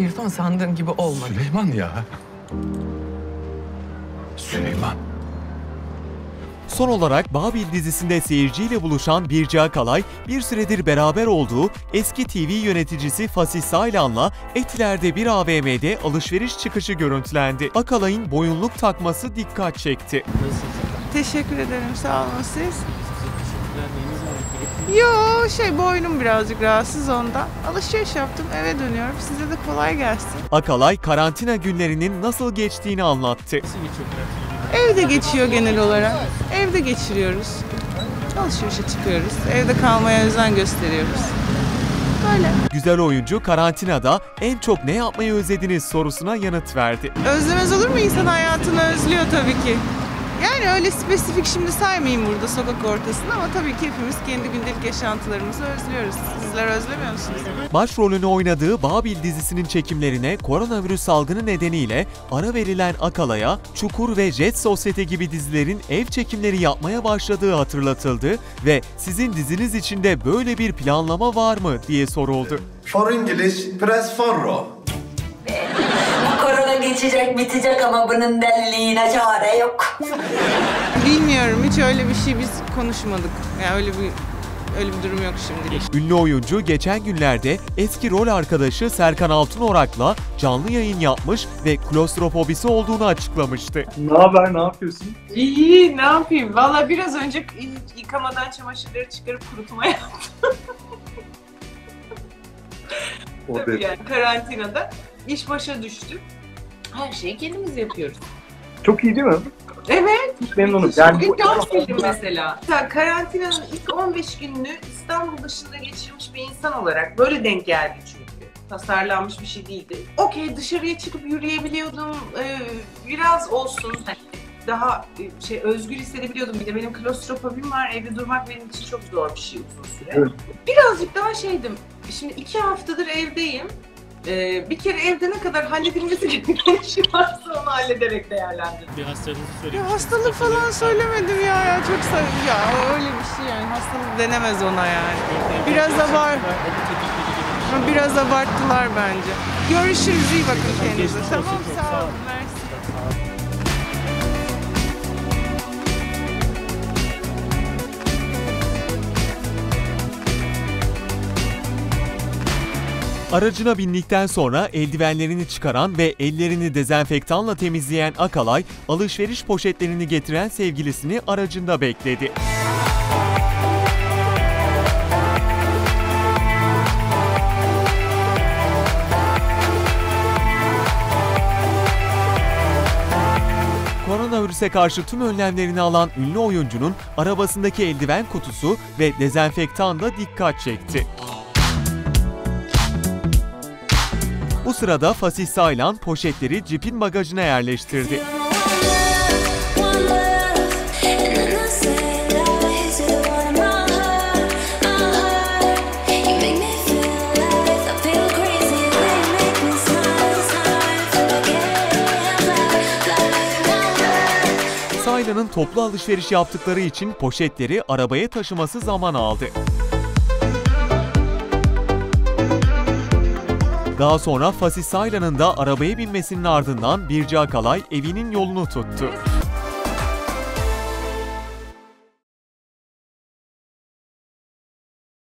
İrfan sandığın gibi olmadı. Süleyman ya. Süleyman. Son olarak Babil dizisinde seyirciyle buluşan Birce Akalay, bir süredir beraber olduğu eski TV yöneticisi Fasih Saylan'la Etiler'de bir AVM'de alışveriş çıkışı görüntülendi. Akalay'ın boyunluk takması dikkat çekti. Teşekkür ederim. Sağ olun siz. Yo şey boynum birazcık rahatsız ondan. Alışveriş yaptım eve dönüyorum. Size de kolay gelsin. Akalay karantina günlerinin nasıl geçtiğini anlattı. Evde geçiyor genel olarak. Evde geçiriyoruz. Alışverişe çıkıyoruz. Evde kalmaya özen gösteriyoruz. Böyle. Güzel oyuncu karantinada en çok ne yapmayı özlediniz sorusuna yanıt verdi. Özlemez olur mu insan hayatını özlüyor tabii ki. Yani öyle spesifik şimdi saymayayım burada sokak ortasında ama tabii ki hepimiz kendi gündelik yaşantılarımızı özlüyoruz. Sizler özlemiyor musunuz? Başrolünü oynadığı Babil dizisinin çekimlerine koronavirüs salgını nedeniyle ara verilen Akalay'a Çukur ve Jet Sosyete gibi dizilerin ev çekimleri yapmaya başladığı hatırlatıldı ve sizin diziniz içinde böyle bir planlama var mı diye soruldu. For English, press forward. Geçecek bitecek ama bunun deliliğine çare yok. Bilmiyorum hiç öyle bir şey biz konuşmadık. Yani öyle bir öyle bir durum yok şimdilik. Ünlü oyuncu geçen günlerde eski rol arkadaşı Serkan Altınorak'la canlı yayın yapmış ve klostrofobisi olduğunu açıklamıştı. Ne haber, ne yapıyorsun? İyi ne yapayım? Valla biraz önce yıkamadan çamaşırları çıkarıp kurutmaya O Tabii dedi. yani karantinada iş başa düştü. Her şeyi kendimiz yapıyoruz. Çok iyi değil mi? Evet. Memnunum. Yani Bugün bu dans filmi mesela. Mesela karantinanın ilk 15 gününü İstanbul dışında geçirmiş bir insan olarak böyle denk geldi çünkü. Tasarlanmış bir şey değildi. Okey dışarıya çıkıp yürüyebiliyordum. Ee, biraz olsun hani daha e, şey özgür hissedebiliyordum. Bir de benim klostrofobim var. Evde durmak benim için çok zor bir şey uzun süre. Evet. Birazcık daha şeydim. Şimdi iki haftadır evdeyim. Ee, bir kere evde ne kadar halledilmesi gereken işi varsa onu hallederek değerlendirdim. Bir hastalığınızı Ya söylemiştiniz. hastalık falan söylemedim ya ya çok sarı ya öyle bir şey yani hastalık denemez ona yani. Biraz. Ama Biraz abarttılar bence. Görüşürüz iyi bakın kendinize. Tamam sağ olun. Mersi. Aracına bindikten sonra eldivenlerini çıkaran ve ellerini dezenfektanla temizleyen Akalay, alışveriş poşetlerini getiren sevgilisini aracında bekledi. Koronavirüse karşı tüm önlemlerini alan ünlü oyuncunun arabasındaki eldiven kutusu ve dezenfektan da dikkat çekti. Bu sırada Fasih Saylan poşetleri cipin bagajına yerleştirdi. Saylan'ın toplu alışveriş yaptıkları için poşetleri arabaya taşıması zaman aldı. Daha sonra Fasih Saylan'ın da arabaya binmesinin ardından Birce Akalay evinin yolunu tuttu.